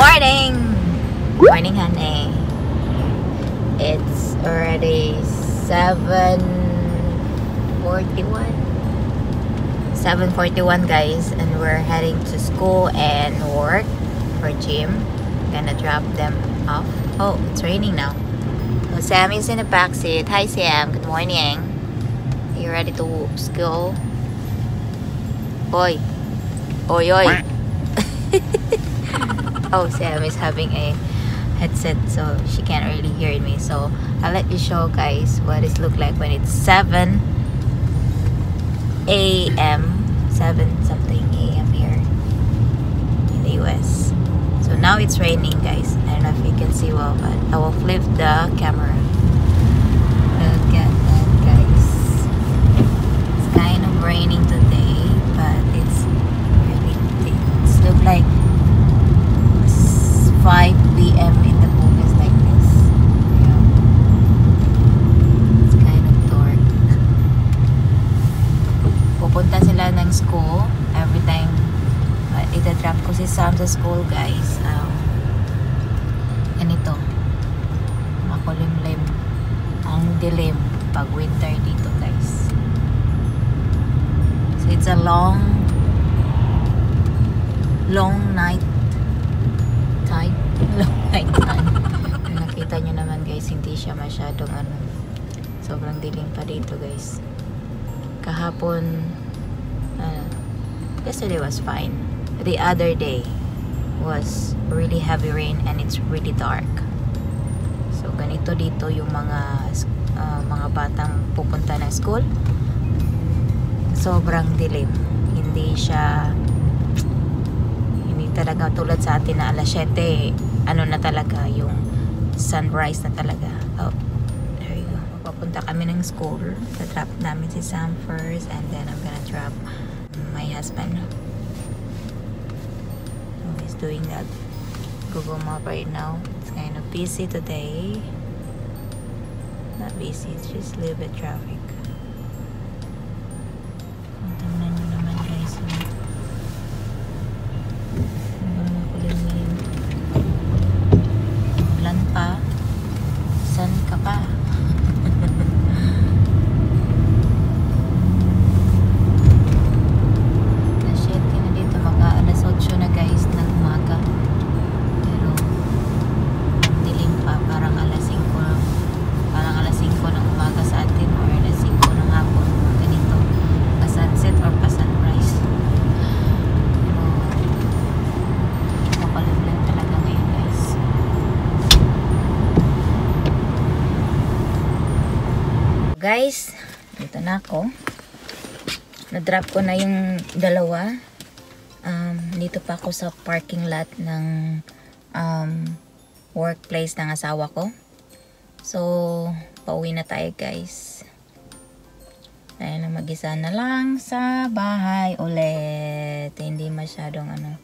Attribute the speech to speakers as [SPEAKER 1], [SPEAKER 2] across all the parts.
[SPEAKER 1] morning! Morning, honey. It's already 7.41. 7.41 guys and we're heading to school and work for gym. Gonna drop them off. Oh, it's raining now. So Sammy's in the back seat. Hi Sam, good morning. Are you ready to school? Oi. Oi, oi. oh, Sam is having a headset so she can't really hear me. So I'll let you show guys what it look like when it's 7 a.m. 7 something a.m. here in the US. So now it's raining guys. I don't know if you can see well but I will flip the camera. Look at that guys. It's kind of raining today but it's really it's look like 5 p.m. in the movies like this. Yeah. It's kind of dark. Pupunta sila ng school every time uh, ita-drop ko si Sam sa school guys. Um, ganito. Makulimlim. Ang dilim pag winter dito guys. So it's a long long night. Long night time. Nakita nyo naman guys, hindi siya masyadong ano. Sobrang dilim pa dito guys. Kahapon, uh, yesterday was fine. The other day was really heavy rain and it's really dark. So ganito dito yung mga uh, mga batang pupunta ng school. Sobrang dilim. Hindi siya hindi talaga tulad sa atin na alas 7 ano na talaga yung sunrise na talaga. Oh, there you go. Papunta kami ng school. Tatrap namin si Sam first and then I'm gonna drop my husband. Oh, he's doing that Google Map right now. It's kind of busy today. Not busy, it's just a little bit traffic. Na ako. Na-drop ko na yung dalawa. Um, dito pa ako sa parking lot ng um, workplace ng asawa ko. So, pauwi na tayo guys. Tayo na mag-isa na lang sa bahay ulit. Hindi masyadong ano.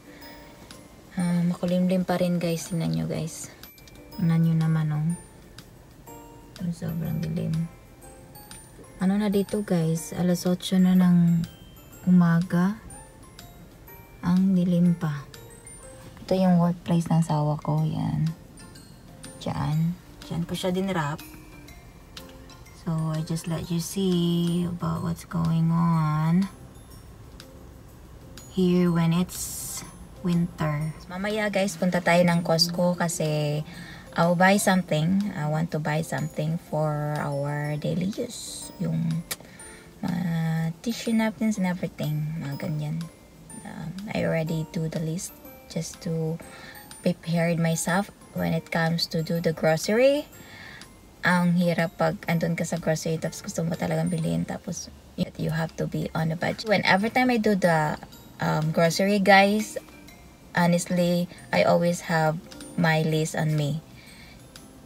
[SPEAKER 1] Ah, makulimlim pa rin guys. Tingnan nyo guys. Tingnan nyo naman oh. Sobrang dilim. Ano na dito guys? Alas 8 na ng umaga. Ang dilim pa. Ito yung workplace ng sawa ko. Yan. Diyan. Diyan ko siya dinrap. So, I just let you see about what's going on here when it's winter. Mamaya guys, punta tayo ng Costco kasi I'll buy something. I want to buy something for our daily use. Yung uh, tissue napkins and everything. Mga ganyan. Um, I already do the list just to prepare myself when it comes to do the grocery. Ang hirap pag andun ka sa grocery tapos gusto mo talagang bilhin tapos you have to be on a budget. When every time I do the um, grocery guys, honestly, I always have my list on me.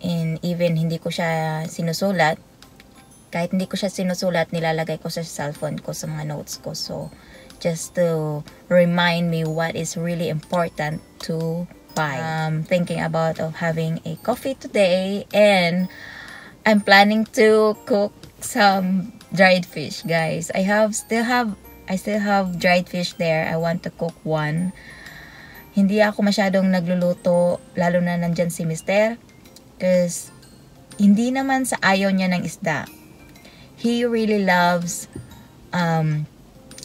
[SPEAKER 1] And even hindi ko siya sinusulat, kahit hindi ko siya sinusulat, nilalagay ko sa cellphone ko sa mga notes ko. So, just to remind me what is really important to buy. Um, thinking about of having a coffee today and I'm planning to cook some dried fish, guys. I have still have I still have dried fish there. I want to cook one hindi ako masyadong nagluluto, lalo na nandyan si Mister. Because, hindi naman sa ayaw niya ng isda. He really loves um,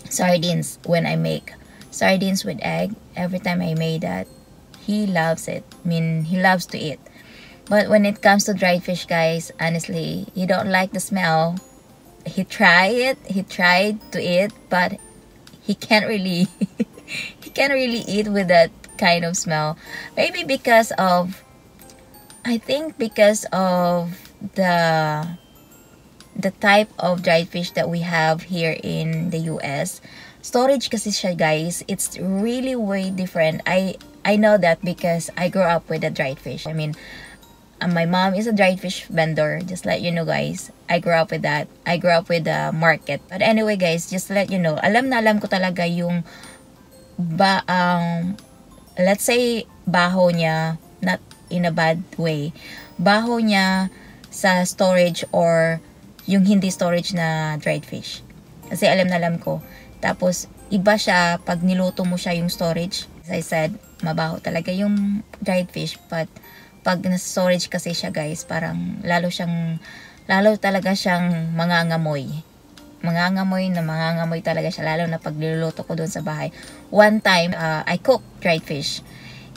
[SPEAKER 1] sardines when I make sardines with egg. Every time I made that, he loves it. I mean, he loves to eat. But when it comes to dried fish, guys, honestly, he don't like the smell. He tried it. He tried to eat, but he can't really he can't really eat with that kind of smell. Maybe because of I think because of the the type of dried fish that we have here in the US. Storage kasi siya guys, it's really way different. I I know that because I grew up with the dried fish. I mean, uh, my mom is a dried fish vendor, just let you know guys. I grew up with that. I grew up with the market. But anyway guys, just let you know, alam na alam ko talaga yung ba um let's say baho niya, not in a bad way. Baho niya sa storage or yung hindi storage na dried fish. Kasi alam na alam ko. Tapos iba siya pag niluto mo siya yung storage. As I said, mabaho talaga yung dried fish but pag nasa storage kasi siya guys, parang lalo siyang lalo talaga siyang mangangamoy. Mangangamoy na mangangamoy talaga siya lalo na pag niluluto ko doon sa bahay. One time, uh, I cooked dried fish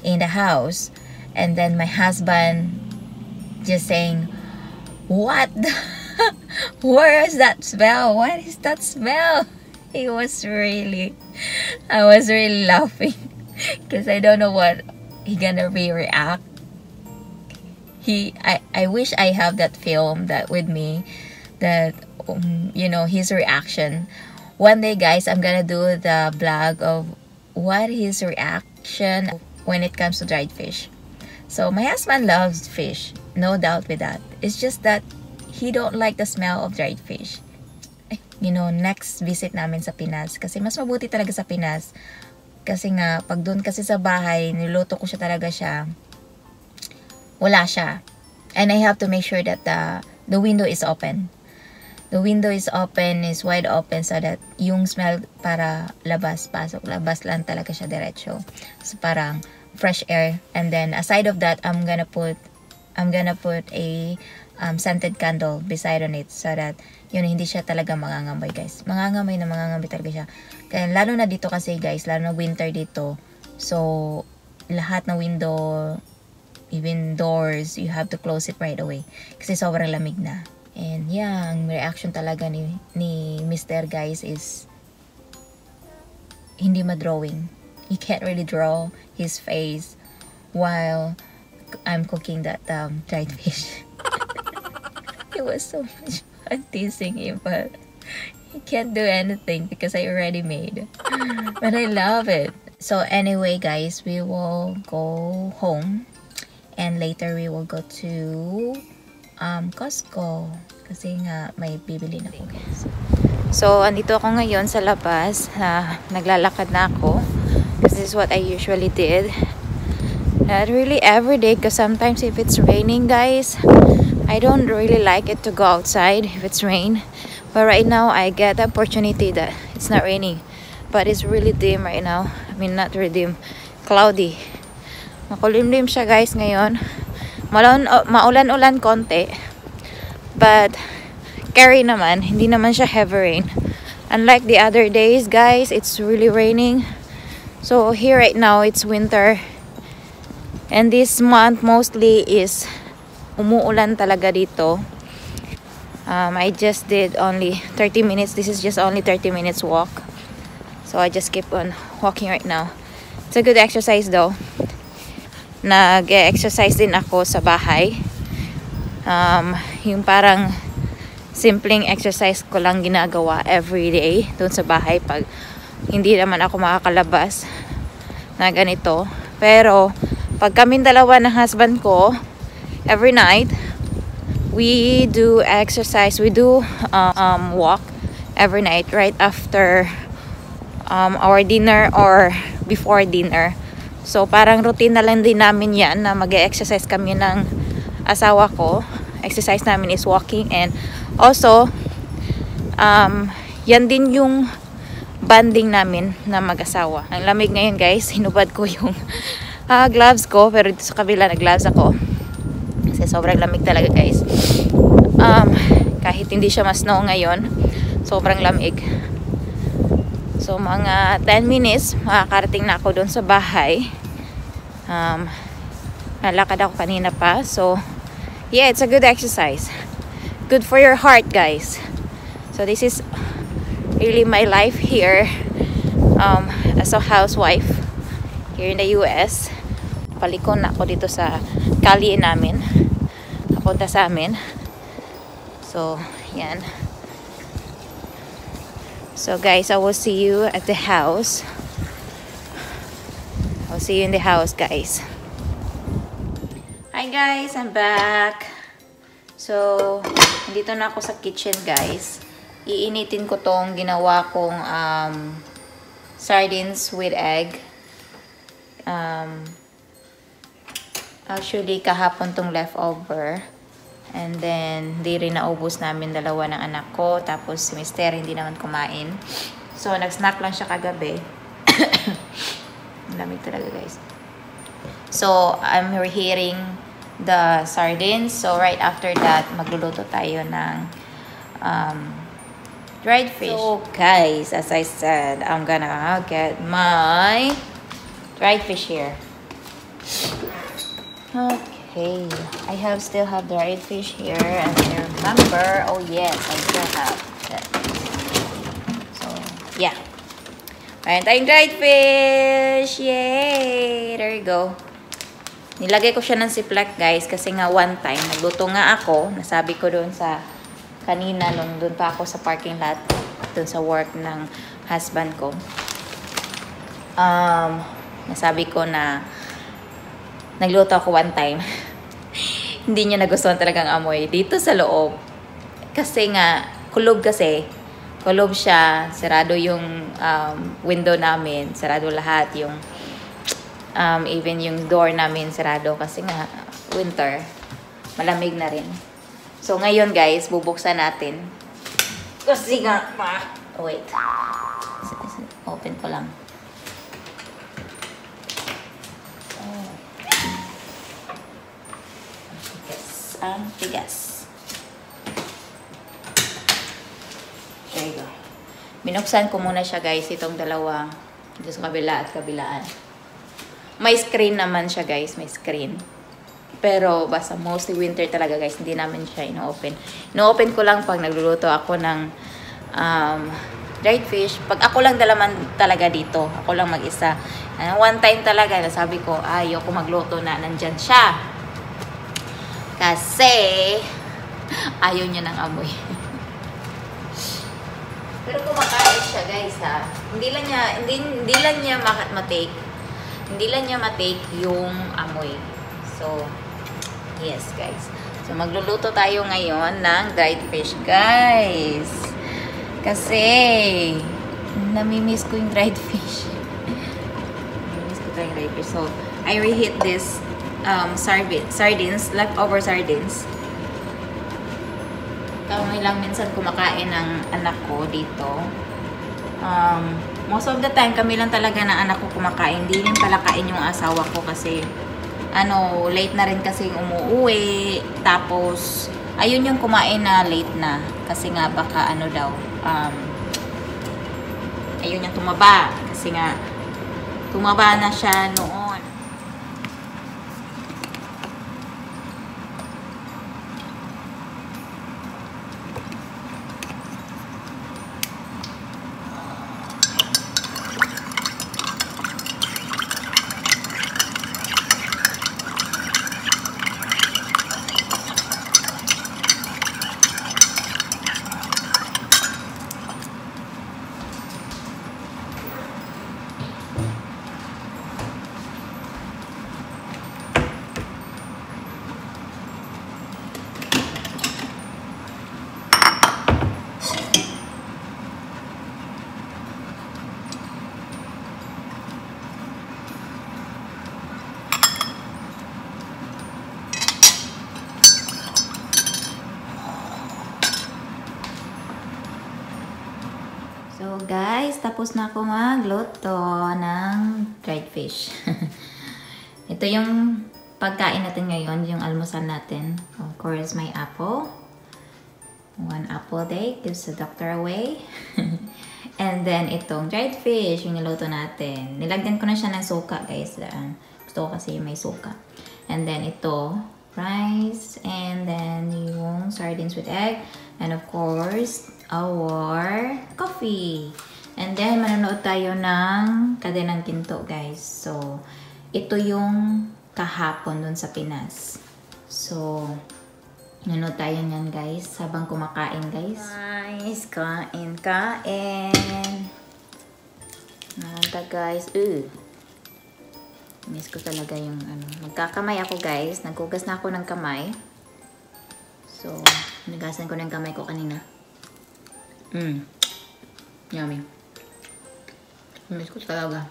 [SPEAKER 1] in the house and then my husband just saying, "What? Where is that smell? What is that smell?" He was really I was really laughing because I don't know what he gonna be react he I, I wish I have that film that with me that um, you know his reaction one day guys I'm gonna do the blog of what his reaction when it comes to dried fish so my husband loves fish no doubt with that it's just that he don't like the smell of dried fish you know next visit namin sa Pinas kasi mas mabuti talaga sa Pinas kasi nga pag doon kasi sa bahay niluto ko siya talaga siya wala siya. And I have to make sure that the, the window is open. The window is open, is wide open so that yung smell para labas, pasok, labas lang talaga siya diretso. So parang fresh air. And then aside of that, I'm gonna put I'm gonna put a um, scented candle beside on it so that yun hindi siya talaga mangangamoy guys. Mangangamoy na mangangamoy talaga siya. Kaya lalo na dito kasi guys, lalo na winter dito. So lahat ng window even doors, you have to close it right away. Kasi sobrang lamig na. And yeah, ang reaction talaga ni, ni Mr. Guys is hindi ma-drawing. He can't really draw his face while I'm cooking that um, dried fish. it was so much fun teasing him, but he can't do anything because I already made. But I love it. So anyway, guys, we will go home And later we will go to um, Costco. Kasi nga may bibili na po guys. So, andito ako ngayon sa labas. Uh, naglalakad na ako. This is what I usually did. Not really every day because sometimes if it's raining guys, I don't really like it to go outside if it's rain. But right now, I get the opportunity that it's not raining. But it's really dim right now. I mean, not really dim. Cloudy. Makulimlim siya guys ngayon. Oh, maulan-ulan konti. But, carry naman. Hindi naman siya heavy rain. Unlike the other days guys, it's really raining. So, here right now, it's winter. And this month mostly is umuulan talaga dito. Um, I just did only 30 minutes. This is just only 30 minutes walk. So I just keep on walking right now. It's a good exercise though nag-exercise din ako sa bahay. Um, yung parang simpleng exercise ko lang ginagawa every day doon sa bahay pag hindi naman ako makakalabas na ganito. Pero pag kami dalawa ng husband ko, every night, we do exercise, we do uh, um, walk every night right after um, our dinner or before dinner. So, parang routine na lang din namin yan na mag exercise kami ng asawa ko. Exercise namin is walking and also, um, yan din yung banding namin na mag-asawa. Ang lamig ngayon guys, hinubad ko yung uh, gloves ko pero dito sa kabila nag-gloves ako. Kasi sobrang lamig talaga guys. Um, kahit hindi siya mas snow ngayon, sobrang lamig. So mga 10 minutes, makakarating na ako doon sa bahay. Um, nalakad ako kanina pa. So, yeah, it's a good exercise. Good for your heart, guys. So this is really my life here um, as a housewife here in the US. Palikon na ako dito sa kali namin. Papunta sa amin. So, yan. So guys, I will see you at the house. I'll see you in the house, guys. Hi guys, I'm back. So, dito na ako sa kitchen, guys iinitin ko tong ginawa kong um, sardines with egg. Um, actually, kahapon tong leftover. And then, di rin naubos namin dalawa ng anak ko. Tapos, si Mister hindi naman kumain. So, nag-snack lang siya kagabi. Lamig talaga, guys. So, I'm reheating the sardines. So, right after that, magluluto tayo ng um, dried fish. So guys, as I said, I'm gonna get my dried fish here. Okay, I have still have dried fish here and I remember, oh yes, I still have that. So, yeah. Tayong dried fish! Yay! There you go. Nilagay ko siya ng siplak guys kasi nga one time, nagluto nga ako, nasabi ko doon sa kanina nung doon pa ako sa parking lot doon sa work ng husband ko um, nasabi ko na nagluto ako one time. Hindi niya nagustuhan talagang amoy dito sa loob. Kasi nga kulob kasi. Kulob siya sarado yung um, window namin sarado lahat yung um, even yung door namin sarado. Kasi nga winter malamig na rin So, ngayon guys, bubuksan natin. Kasi nga, ma... Oh, wait. Open ko lang. Oh. Tigas. Ang tigas. There you go. Binuksan ko muna siya guys, itong dalawa. Dito sa kabila at kabilaan. May screen naman siya guys, may screen. Pero basta mostly winter talaga guys, hindi namin siya ino-open. Ino-open ko lang pag nagluluto ako ng um, dried fish. Pag ako lang dalaman talaga dito, ako lang mag-isa. Uh, one time talaga, sabi ko, ayoko magluto na, nandyan siya. Kasi, ayaw niya ng amoy. Pero kumakain siya guys ha. Hindi lang niya, hindi, hindi lang niya matake. Hindi lang niya matake yung amoy. So, Yes, guys. So, magluluto tayo ngayon ng dried fish, guys. Kasi, namimiss ko yung dried fish. namimiss ko yung dried fish. So, I reheat this um, sardines, leftover sardines. Kami lang minsan kumakain ng anak ko dito. Um, most of the time, kami lang talaga na anak ko kumakain. Hindi rin pala kain yung asawa ko kasi ano, late na rin kasi umuwi. Tapos, ayun yung kumain na late na. Kasi nga baka ano daw, um, ayun yung tumaba. Kasi nga, tumaba na siya noon. Guys, tapos na ako magluto ng dried fish. Ito yung pagkain natin ngayon, yung almusal natin. Of course, may apple. One apple a day gives the doctor away. And then, itong dried fish, yung niluto natin. Nilagyan ko na siya ng suka, guys. Gusto ko kasi may suka. And then, ito, rice. And then, yung sardines with egg. And of course, our coffee. And then, manonood tayo ng Kadenang Kinto, guys. So, ito yung kahapon dun sa Pinas. So, nanonood tayo niyan, guys. Habang kumakain, guys. Guys, kain, kain. Nanta, guys. Uh. Miss ko talaga yung ano. Magkakamay ako, guys. Nagkugas na ako ng kamay. So, nagasan ko ng kamay ko kanina. Mmm. Yummy. Miss ko talaga.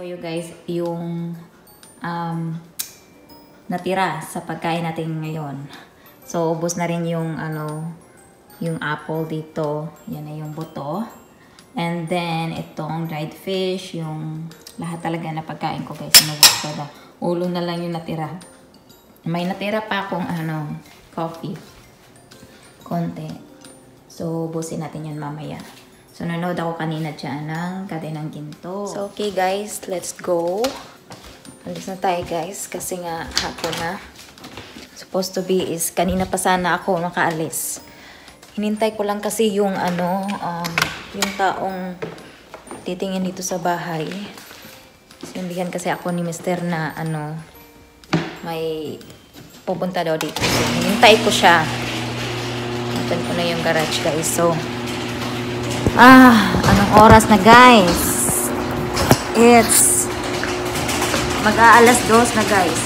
[SPEAKER 1] Show you guys yung um, natira sa pagkain natin ngayon. So, ubos na rin yung ano, yung apple dito. Yan na yung buto. And then, itong dried fish, yung lahat talaga na pagkain ko guys. Nabos ko na. Ulo na lang yung natira. May natira pa akong ano, coffee. Konti. So, ubusin natin yan mamaya. So, nanood ako kanina dyan ng Kadenang Ginto. So, okay guys, let's go. Alis na tayo guys, kasi nga hapon na. Supposed to be is, kanina pa sana ako makaalis. Hinintay ko lang kasi yung ano, um, yung taong titingin dito sa bahay. Sindihan kasi ako ni Mr. na ano, may pupunta daw dito. So, hinintay ko siya. Open ko na yung garage guys. So, Ah, anong oras na guys? It's mag-aalas dos na guys.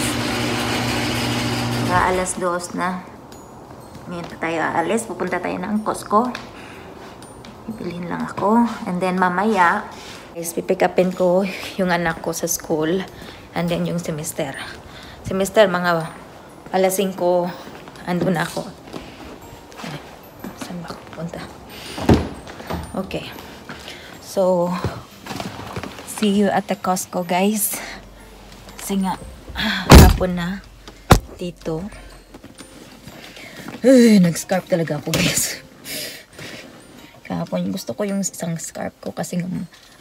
[SPEAKER 1] Mag-aalas dos na. Ngayon pa tayo aalis. Pupunta tayo ng Costco. Ibilhin lang ako. And then mamaya, guys, pipick upin ko yung anak ko sa school. And then yung semester. Semester, mga alas 5, andun ako. Saan ba ako pupunta? Okay. So, see you at the Costco, guys. Kasi nga, hapon na dito. Ay, nag-scarf talaga ako, guys. Kahapon, gusto ko yung isang scarf ko kasi nga,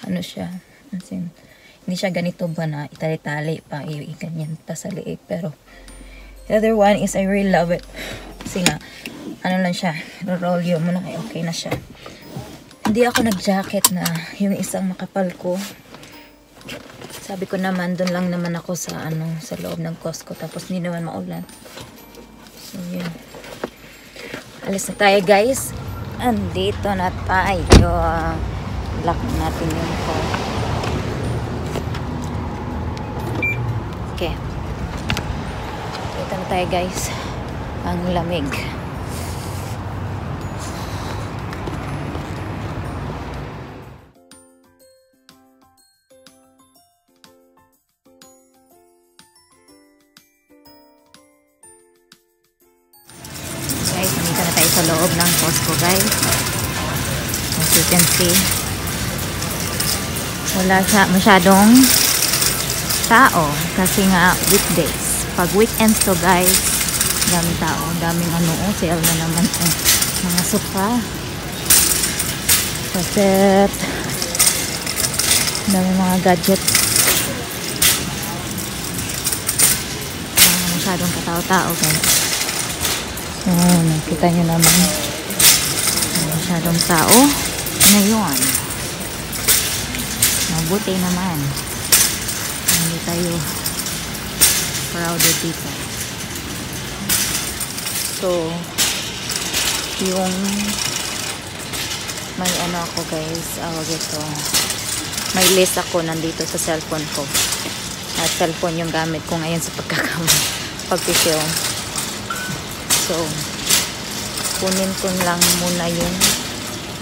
[SPEAKER 1] ano siya, as in, hindi siya ganito ba na itali-tali pa, i-ganyan liig. Pero, the other one is I really love it. Kasi nga, ano lang siya, roll yun mo na, okay na siya. Hindi ako nag-jacket na yung isang makapal ko. Sabi ko naman, doon lang naman ako sa ano, sa loob ng Costco. Tapos hindi naman maulan. So, yun. Alis na tayo, guys. Andito na tayo. Lock natin yung car. Okay. Dito na tayo, guys. Ang lamig. Wala siya masyadong tao kasi nga weekdays. Pag weekends to guys, daming tao, daming ano, oh, sale na naman eh. Mga sofa, kaset, Ang dami mga gadgets. Mga masyadong katao-tao guys. So, nakita nyo naman. Masyadong tao. Ngayon. Mabuti naman. Hindi tayo crowded dito. So, yung may ano ako guys, awag ito. May list ako nandito sa cellphone ko. At cellphone yung gamit ko ngayon sa pagkakam pag-film. So, kunin ko lang muna yung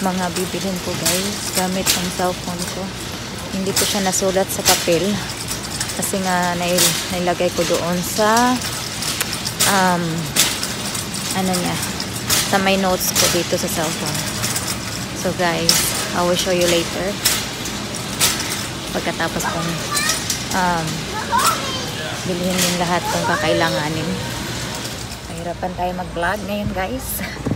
[SPEAKER 1] mga bibilin ko guys gamit ang cellphone ko. Hindi ko siya nasulat sa papel kasi nga nail, nailagay ko doon sa um, ano niya sa my notes ko dito sa cellphone. So guys, I will show you later. Pagkatapos kong um, bilhin yung lahat kung kakailanganin. Mahirapan tayo mag-vlog ngayon guys.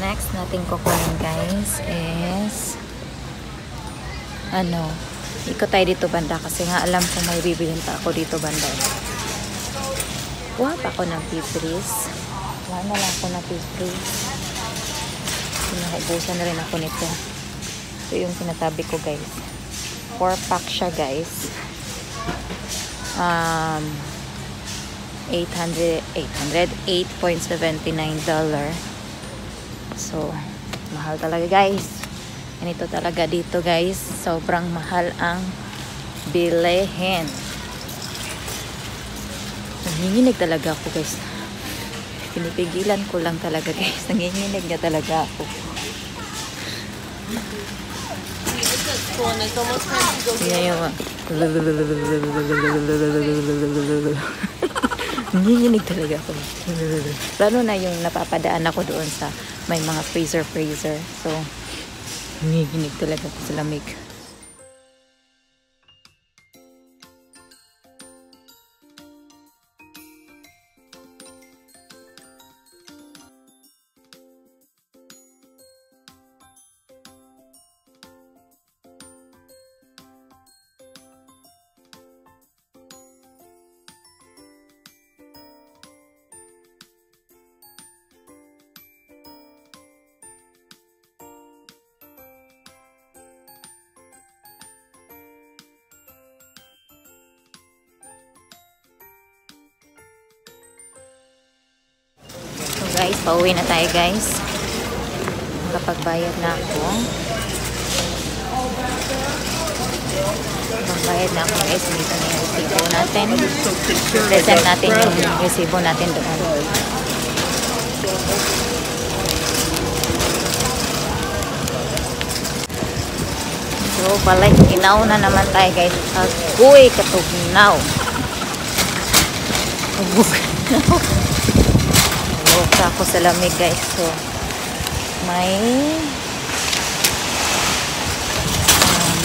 [SPEAKER 1] next natin kukunin guys is ano, ikot tayo dito banda kasi nga alam ko may bibilin ako dito banda. Kuha pa ako ng pipris. Kuha na lang ako ng pipris. Pinahubusan na rin ako nito. Ito yung sinasabi ko guys. 4 pack siya guys. Um, 800, 800, 8.79 dollar. So, mahal talaga guys. Ganito talaga dito guys. Sobrang mahal ang bilehin. Nanginginig talaga ako guys. Pinipigilan ko lang talaga guys. Nanginginig na talaga ako. Kaya yung Nanginginig talaga ako. Lalo na yung napapadaan ako doon sa may mga freezer-freezer. So, nanginginig talaga ako sa lamig. Guys, pauwi na tayo guys. Nakapagbayad na ako. Pagbayad na ako guys. Dito na yung resibo natin. Present natin yung resibo natin doon. So, balik inaw na naman tayo guys. Agoy katugnaw. Tugnaw. Walk ako sa lamig guys. So, may um,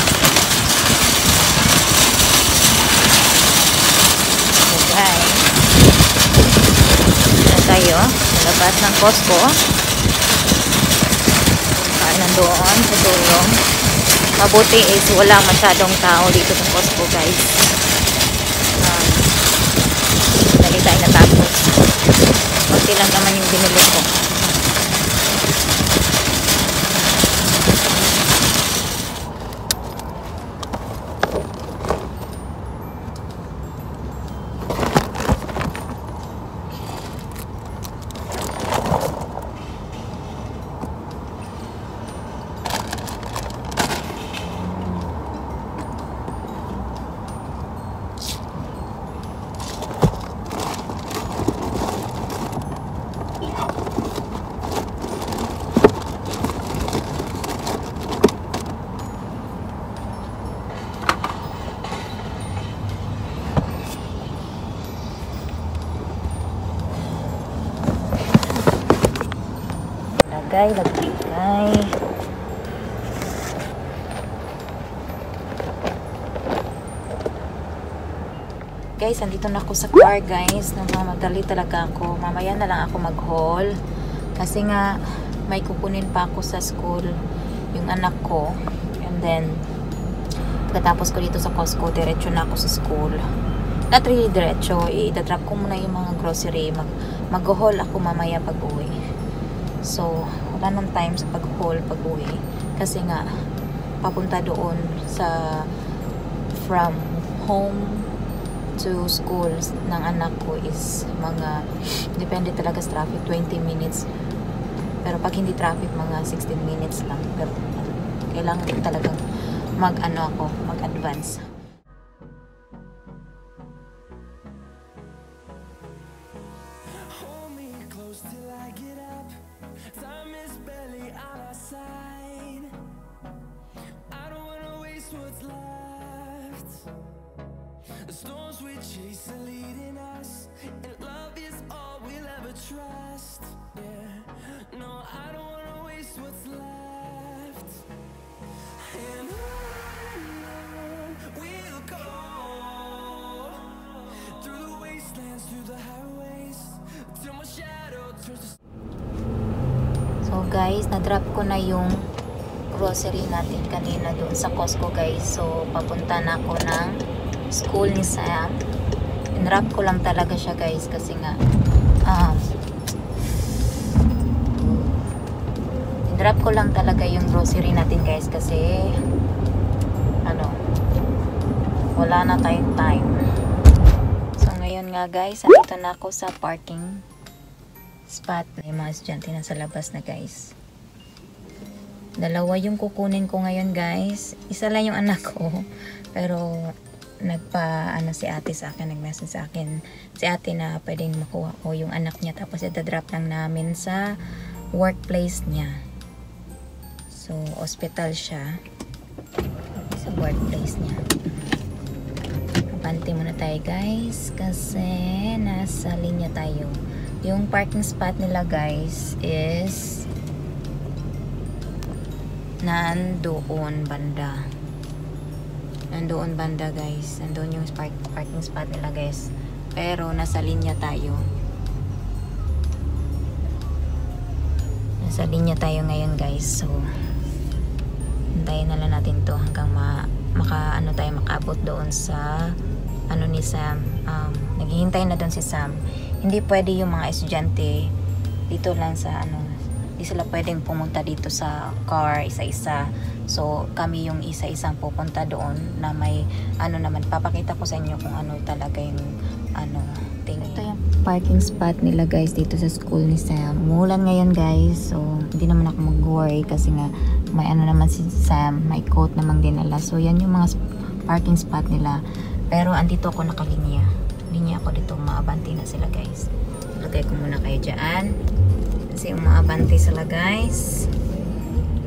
[SPEAKER 1] so guys, na tayo labas ng Costco. Saan nandoon sa tulong. Mabuti is wala masyadong tao dito sa Costco guys. Um, dali tayo natapos. Kunti lang Lagay, lagay. Guys, andito na ako sa car, guys. Namamadali talaga ako. Mamaya na lang ako mag-haul. Kasi nga, may kukunin pa ako sa school yung anak ko. And then, pagkatapos ko dito sa Costco, diretso na ako sa school. Not really diretso. I-drop ko muna yung mga grocery. Mag Mag-haul ako mamaya pag-uwi. So, wala nang time sa pag-haul pag-uwi. Kasi nga, papunta doon sa from home to school ng anak ko is mga depende talaga sa traffic 20 minutes. Pero pag hindi traffic mga 16 minutes lang. Pero kailangan din talagang mag ano ako mag sa Costco guys. So papunta na ako ng school ni Sam. In-wrap ko lang talaga siya guys kasi nga um, in-wrap ko lang talaga yung grocery natin guys kasi ano wala na tayong time. So ngayon nga guys, andito na ako sa parking spot. May mga estudyante na sa labas na guys. Dalawa yung kukunin ko ngayon guys. Isa lang yung anak ko. Pero nagpa ano si ate sa akin, nag-message sa akin si ate na pwedeng makuha ko yung anak niya tapos i-drop lang namin sa workplace niya. So, hospital siya sa workplace niya. Abante muna tayo guys kasi nasa linya tayo. Yung parking spot nila guys is nandoon banda. Nandoon banda guys. Nandoon yung park, parking spot nila guys. Pero nasa linya tayo. Nasa linya tayo ngayon guys. So, hintayin na lang natin to hanggang ma maka ano tayo makaabot doon sa ano ni Sam. Um, naghihintay na doon si Sam. Hindi pwede yung mga estudyante dito lang sa ano hindi sila pwedeng pumunta dito sa car isa-isa. So, kami yung isa-isang pupunta doon na may ano naman, papakita ko sa inyo kung ano talaga yung ano, thing. Ito yung parking spot nila guys dito sa school ni Sam. Mulan ngayon guys, so hindi naman ako mag-worry kasi nga may ano naman si Sam, may coat namang dinala. So, yan yung mga parking spot nila. Pero andito ako nakalinya. Linya ako dito, maabante na sila guys. Lagay ko muna kayo dyan. Kasi umaabante sila guys.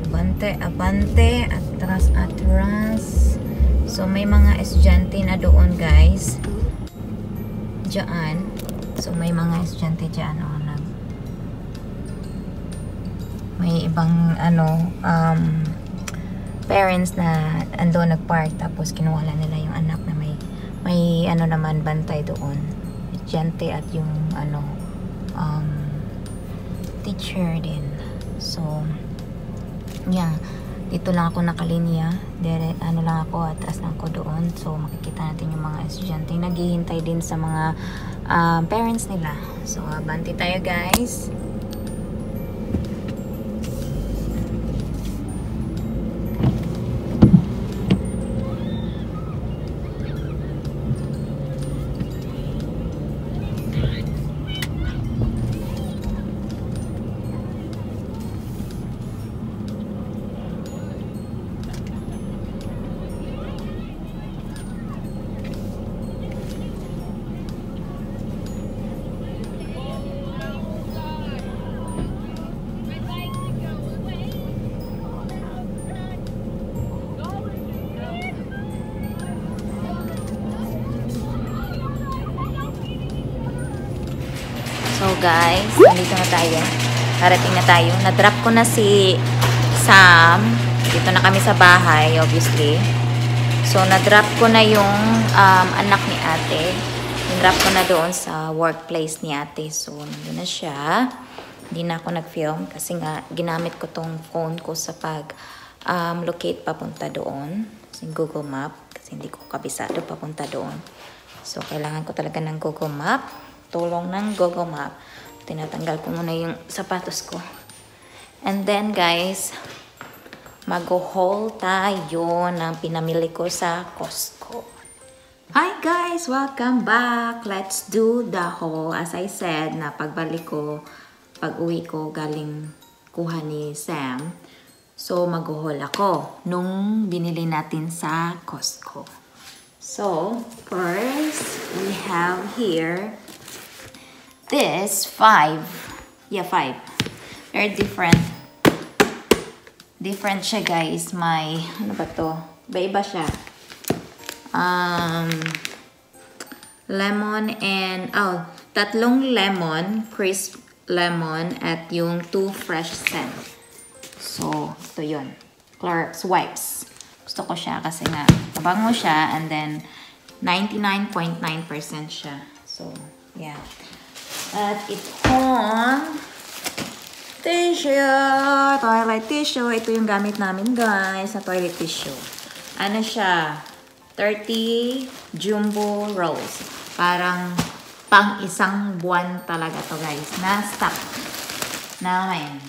[SPEAKER 1] Abante, abante, atras, atras. So may mga estudyante na doon guys. Diyan. So may mga estudyante diyan oh, nag may ibang ano um parents na ando nagpark tapos kinuha lang nila yung anak na may may ano naman bantay doon. Estudyante at yung ano um teacher din. So, yeah. Dito lang ako nakalinya. Dire, ano lang ako, atras lang ako doon. So, makikita natin yung mga estudyante. Naghihintay din sa mga um, parents nila. So, abanti tayo guys. Guys, nandito na tayo. Parating na tayo. Na-drop ko na si Sam. Dito na kami sa bahay, obviously. So, na-drop ko na yung um, anak ni ate. Hinrap ko na doon sa workplace ni ate. So, nandun na siya. Hindi na ako nag-film kasi nga ginamit ko tong phone ko sa pag um, locate papunta doon. Kasi Google Map. Kasi hindi ko kabisado papunta doon. So, kailangan ko talaga ng Google Map. Tulong ng Google Map. Tinatanggal ko muna yung sapatos ko. And then, guys, mag-haul tayo ng pinamili ko sa Costco. Hi guys! Welcome back! Let's do the haul. As I said, na pagbalik ko, pag uwi ko galing kuha ni Sam. So, mag-haul ako nung binili natin sa Costco. So, first, we have here this five. Yeah, five. They're different. Different siya, guys. May, ano ba to? Iba-iba siya. Um, lemon and, oh, tatlong lemon, crisp lemon, at yung two fresh scent. So, ito yun. Clorox wipes. Gusto ko siya kasi nga, kabango siya, and then, 99.9% siya. So, yeah. At itong tissue, toilet tissue. Ito yung gamit namin guys sa toilet tissue. Ano siya? 30 jumbo rolls. Parang pang isang buwan talaga to guys. Na stock namin.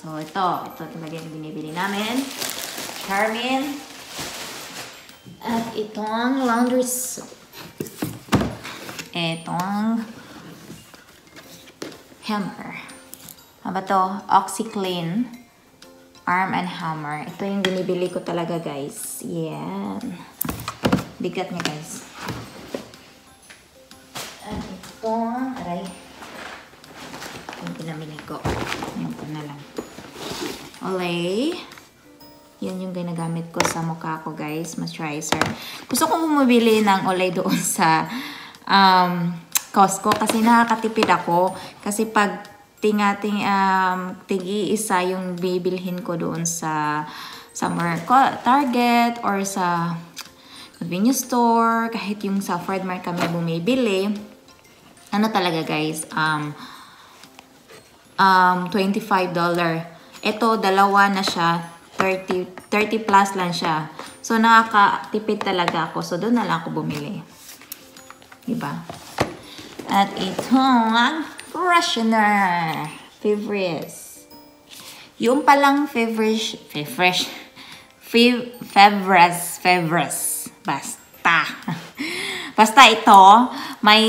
[SPEAKER 1] So ito, ito talaga yung binibili namin. Charmin. At itong laundry soap. Itong hammer. Ano ba to? OxyClean. Arm and Hammer. Ito yung binibili ko talaga, guys. Yan. Bigat niya, guys. At ito, aray. Yung pinamili ko. Yan ko na lang. Olay. Yan yung ginagamit ko sa mukha ko, guys. Moisturizer. Gusto kong bumibili ng Olay doon sa um, Costco kasi nakakatipid ako. Kasi pag tingating um, tigi isa yung bibilhin ko doon sa somewhere Target or sa convenience store, kahit yung sa Fred Mart kami bumibili. Ano talaga guys, um, um, $25. Ito, dalawa na siya. 30, 30 plus lang siya. So, nakakatipid talaga ako. So, doon na lang ako bumili. Diba? At itong freshener. Favorites. Yung palang favorite, favorite, Fevres, Fevres. Basta. Basta ito, may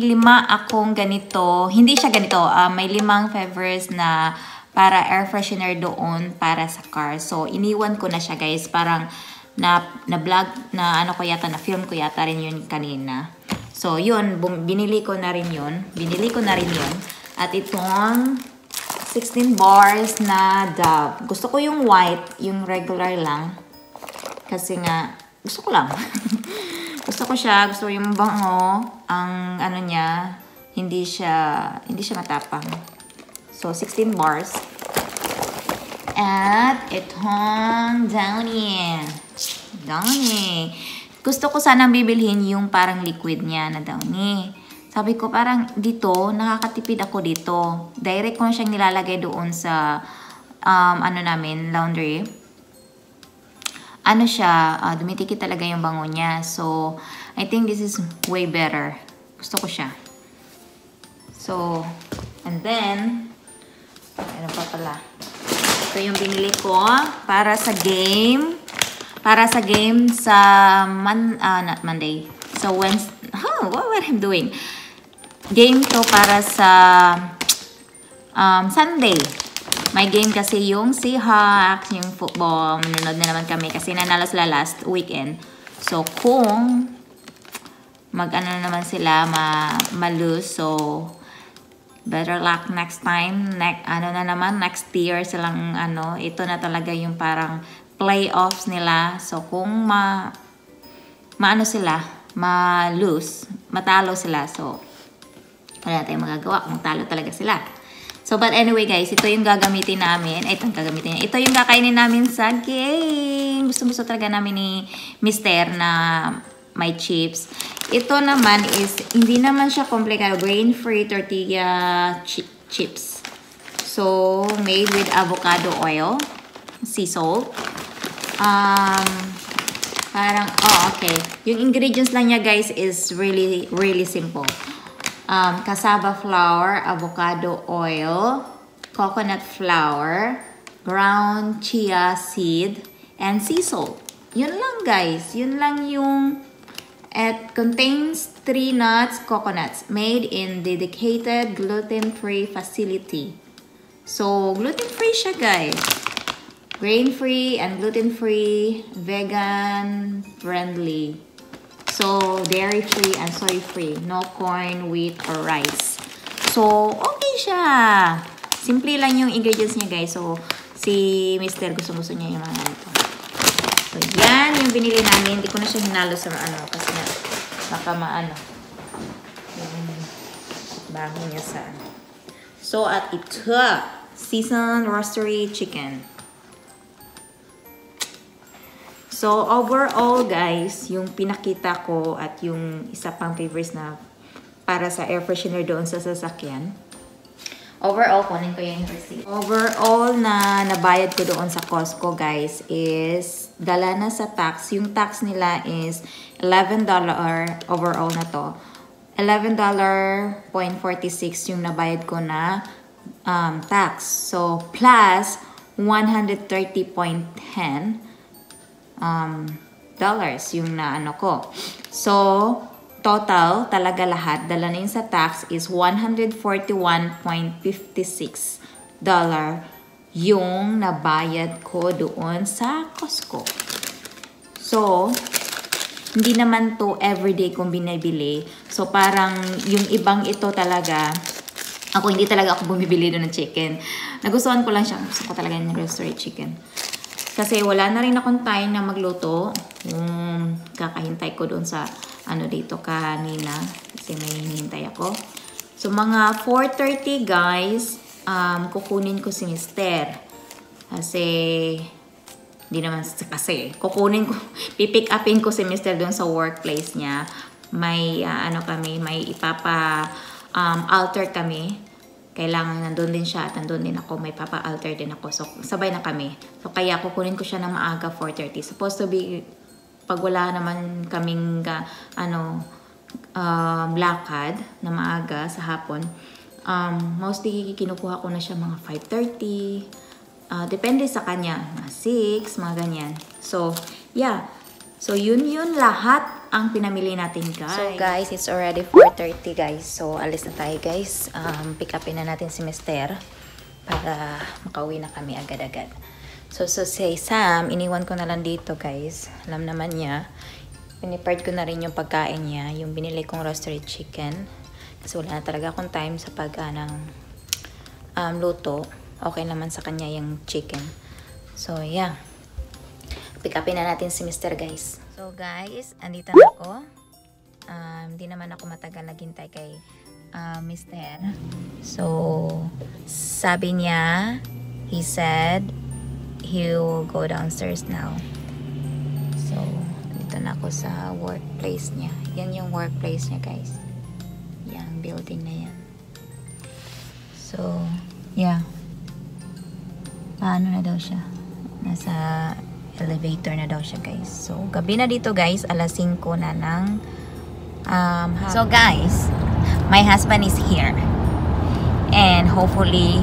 [SPEAKER 1] lima akong ganito. Hindi siya ganito. Uh, may limang Fevres na para air freshener doon para sa car. So, iniwan ko na siya guys. Parang na, na vlog, na ano ko yata, na film ko yata rin yun kanina. So, yun, binili ko na rin yun. Binili ko na rin yun. At itong 16 bars na Dove. Gusto ko yung white, yung regular lang. Kasi nga, gusto ko lang. gusto ko siya, gusto ko yung bango. Ang ano niya, hindi siya, hindi siya matapang. So, 16 bars. At itong Downy. Downy. Gusto ko sanang bibilhin yung parang liquid niya na Downy. Sabi ko parang dito, nakakatipid ako dito. Direct ko siyang nilalagay doon sa um, ano namin, laundry. Ano siya, uh, dumitikit talaga yung bango niya. So, I think this is way better. Gusto ko siya. So, and then, ano pa pala? Ito yung binili ko para sa game para sa game sa man, uh, not Monday. So Wednesday, huh, what were I'm doing? Game to para sa um, Sunday. May game kasi yung Seahawks, yung football. Manonood na naman kami kasi nanalo sila last weekend. So kung mag-ano naman sila, ma, ma-lose, so better luck next time. Next, ano na naman, next year silang ano, ito na talaga yung parang playoffs nila. So, kung ma, maano sila, ma-lose, matalo sila. So, wala tayong magagawa kung talo talaga sila. So, but anyway guys, ito yung gagamitin namin. Ay, ito yung gagamitin. Ito yung kakainin namin sa game. Gusto-gusto talaga namin ni Mister na my chips. Ito naman is, hindi naman siya komplikado. Grain-free tortilla chi- chips. So, made with avocado oil, sea salt. Um, parang, oh, okay. Yung ingredients lang niya, guys, is really, really simple. Um, cassava flour, avocado oil, coconut flour, ground chia seed, and sea salt. Yun lang, guys. Yun lang yung it contains three nuts, coconuts, made in dedicated gluten-free facility. So, gluten-free siya, guys. Grain-free and gluten-free, vegan-friendly. So, dairy-free and soy-free. No corn, wheat, or rice. So, okay siya. Simple lang yung ingredients niya, guys. So, si Mr. gusto-gusto niya yung mga ganito. So, yan yung binili namin. Hindi ko na siya hinalo sa ano kasi na baka maano. Yung niya sa ano. So, at ito, seasoned roastery chicken. So, overall, guys, yung pinakita ko at yung isa pang favorites na para sa air freshener doon sa sasakyan. Overall, kunin ko yung receipt. Overall na nabayad ko doon sa Costco, guys, is dala na sa tax. Yung tax nila is $11 overall na to. $11.46 yung nabayad ko na um, tax. So, plus 130.10 um, dollars yung na ano ko. So, total talaga lahat, dala na yun sa tax is 141.56 dollar yung nabayad ko doon sa Costco. So, hindi naman to everyday kong binibili. So, parang yung ibang ito talaga, ako hindi talaga ako bumibili doon ng chicken. Nagustuhan ko lang siya. Gusto ko talaga yung restaurant chicken. Kasi wala na rin akong time na magluto. Um, kakahintay ko doon sa ano dito kanina. Kasi may hinihintay ako. So, mga 4.30 guys, um, kukunin ko si Mister. Kasi, hindi naman kasi, kukunin ko, pipick upin ko si Mister doon sa workplace niya. May, uh, ano kami, may ipapa um, alter kami kailangan nandun din siya at nandun din ako, may papa-alter din ako. So, sabay na kami. So, kaya kukunin ko siya ng maaga, 4.30. Supposed to be, pag wala naman kaming, uh, ano, um, lakad na maaga sa hapon, um, mostly kinukuha ko na siya mga 5.30. Uh, depende sa kanya, mga 6, mga ganyan. So, yeah. So, yun yun lahat ang pinamili natin, guys. So, guys, it's already 4.30, guys. So, alis na tayo, guys. Um, pick upin na natin si Mister para makauwi na kami agad-agad. So, so, say Sam, iniwan ko na lang dito, guys. Alam naman niya. Pinipart ko na rin yung pagkain niya. Yung binili kong roasted chicken. Kasi wala na talaga akong time sa pag uh, ng um, luto. Okay naman sa kanya yung chicken. So, yeah pick upin na natin si Mr. guys. So guys, andito na ako. Um, di naman ako matagal naghintay kay uh, Mr. So, sabi niya, he said, he will go downstairs now. So, dito na ako sa workplace niya. Yan yung workplace niya guys. Yan, building na yan. So, yeah. Paano na daw siya? Nasa elevator na daw siya guys. So, gabi na dito guys, alas 5 na ng um, So guys, my husband is here. And hopefully,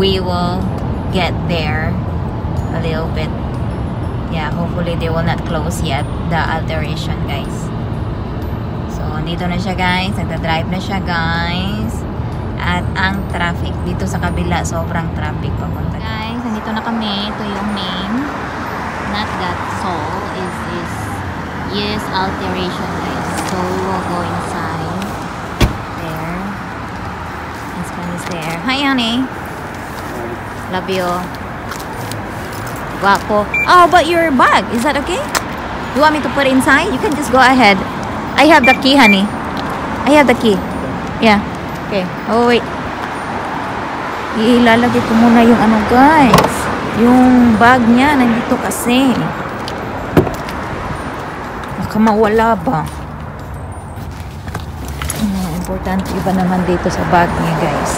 [SPEAKER 1] we will get there a little bit. Yeah, hopefully they will not close yet the alteration guys. So, dito na siya guys. Nagda-drive na siya guys. At ang traffic dito sa kabila, sobrang traffic papunta. Guys, nandito na kami. Ito yung name not that soul is this yes alteration guys so we will go inside. There. Husband is there. Hi honey love you. Guapo oh but your bag is that okay? You want me to put inside? You can just go ahead. I have the key honey. I have the key. Yeah. Okay. Oh wait. Ilalagay ko muna yung ano guys yung bag niya nandito kasi baka mawala ba? Hmm, importante ba naman dito sa bag niya guys?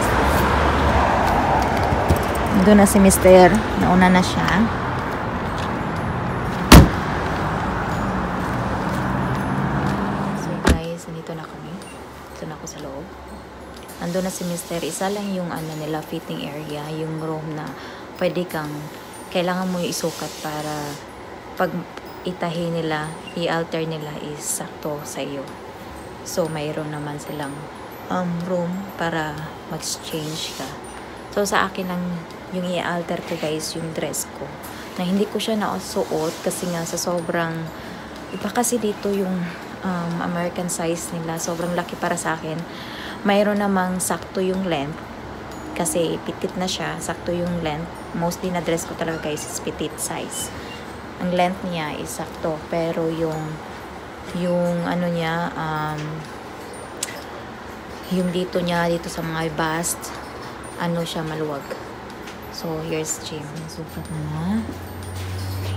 [SPEAKER 1] Doon na si Mister. Nauna na siya. So guys, nandito na kami. Ito na ako sa loob. Ando na si Mister. Isa lang yung ano nila, fitting area. Yung room na pwede kang, kailangan mo isukat para pag itahi nila, i-alter nila is sakto sa iyo. So, mayroon naman silang um, room para mag-change ka. So, sa akin lang yung i-alter ko guys, yung dress ko. Na hindi ko siya nakasuot kasi nga sa sobrang, iba kasi dito yung um, American size nila. Sobrang laki para sa akin. Mayroon namang sakto yung length. Kasi pitit na siya, sakto yung length. Mostly na dress ko talaga guys is petite size. Ang length niya is sakto. Pero yung yung ano niya um, yung dito niya dito sa mga bust ano siya maluwag so here's Jim sukat na na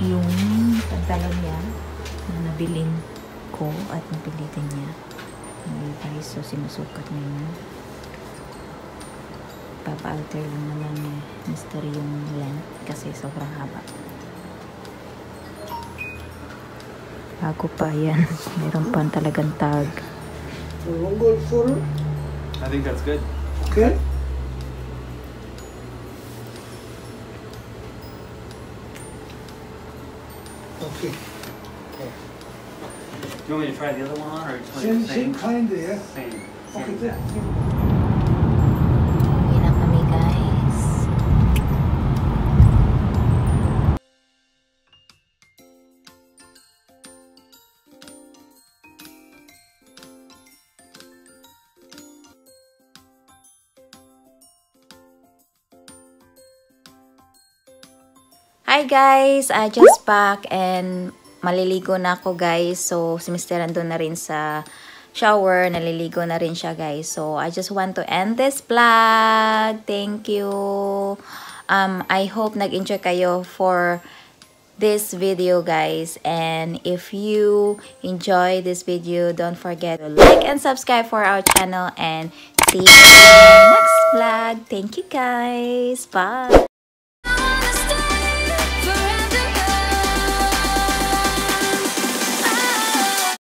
[SPEAKER 1] yung pantalon niya na nabilin ko at napilitin niya okay so sinusukat ngayon papa-alter lang naman ni Mr. yung length kasi sobrang haba bago pa yan meron pa talagang tag
[SPEAKER 2] I think that's good.
[SPEAKER 3] okay? Okay,
[SPEAKER 2] Do you want me to try the other one on, or just want
[SPEAKER 3] same,
[SPEAKER 2] the
[SPEAKER 3] same
[SPEAKER 2] same?
[SPEAKER 3] kind there.
[SPEAKER 2] Same. same
[SPEAKER 3] Okay,
[SPEAKER 1] Hi guys! I just back and maliligo na ako guys. So, si Mr. andun na rin sa shower. Naliligo na rin siya guys. So, I just want to end this vlog. Thank you. Um, I hope nag-enjoy kayo for this video guys. And if you enjoy this video, don't forget to like and subscribe for our channel. And see you in the next vlog. Thank you guys. Bye!